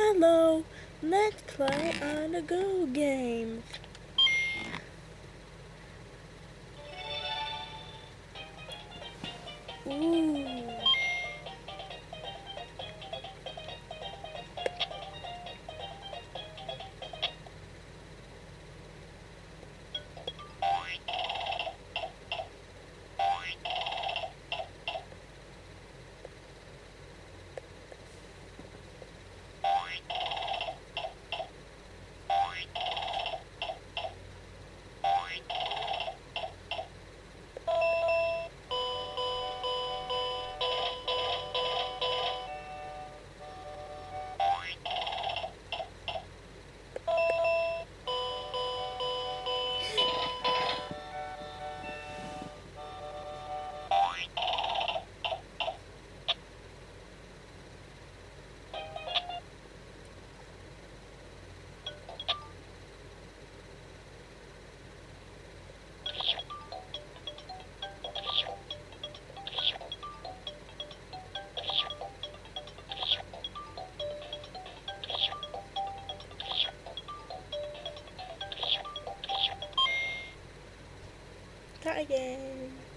Hello, let's play on the Go game. Ooh. Again.